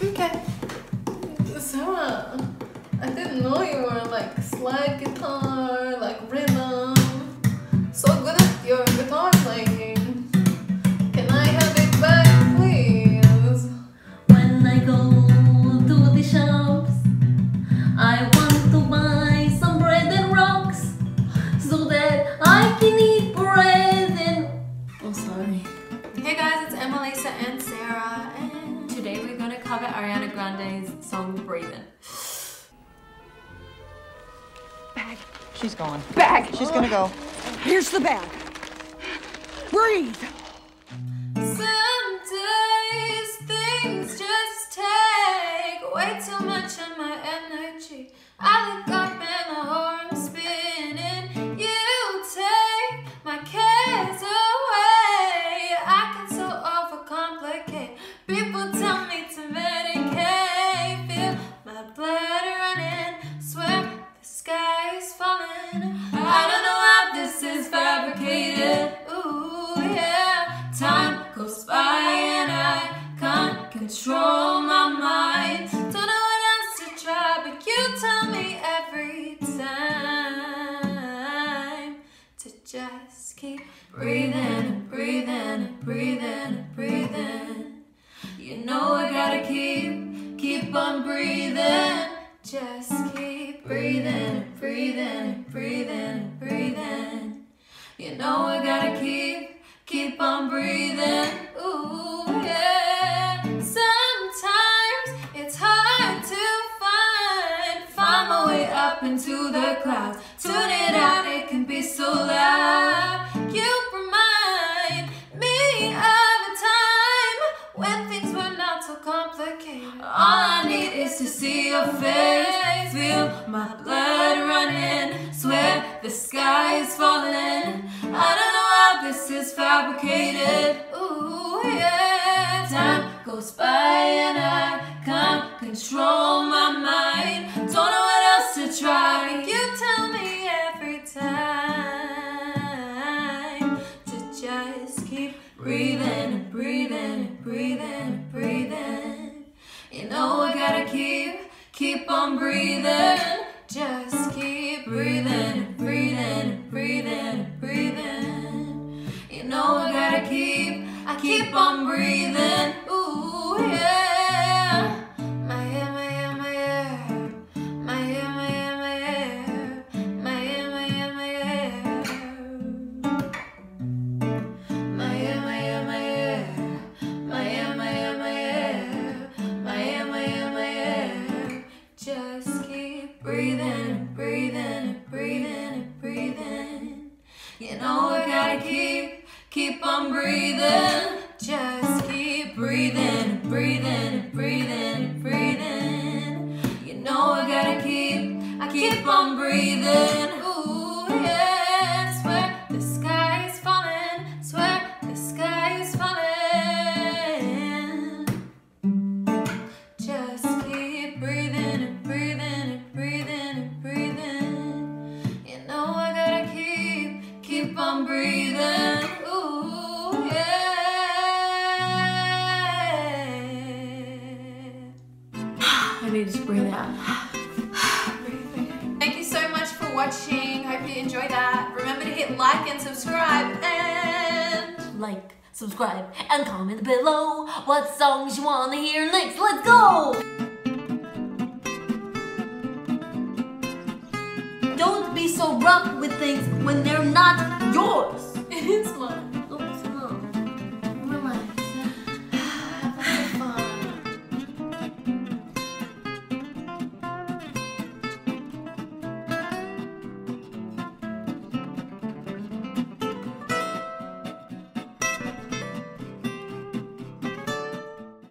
Okay. Sarah, I didn't know you were like slide guitar, like rhythm. Song Breathin'. Bag. She's going. Bag. She's gonna go. Here's the bag. Breathe. Keep breathing breathing breathing breathing. You know I gotta keep, keep on breathing. Just keep breathing breathing breathing breathing. You know I gotta keep, keep on breathing. Ooh, up into the clouds. Tune it out, it can be so loud. You remind me of a time when things were not so complicated. All I need is to see your face, feel my blood running. Swear the sky is falling. I don't know how this is fabricated. Ooh, yeah. Time goes by and I can't control on breathing. Just keep breathing breathing breathing breathing. You know I gotta keep, I keep on breathing. Breathing. Just keep breathing, breathing, breathing, breathing. You know I gotta keep, I keep on breathing. Ooh, yeah. Swear the sky is falling. Swear the sky is falling. Just keep breathing breathing breathing breathing. You know I gotta keep, keep on breathing. Ooh, breathe out. Thank you so much for watching. Hope you enjoyed that. Remember to hit like and subscribe and Like, subscribe, and comment below what songs you wanna hear next. Let's go! Don't be so rough with things when they're not yours. it is mine.